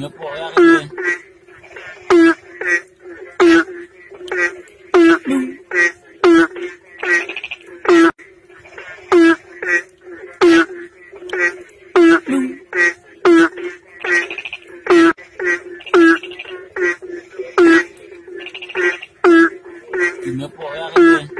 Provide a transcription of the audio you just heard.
Nga po, kaya kayo. 你们不要。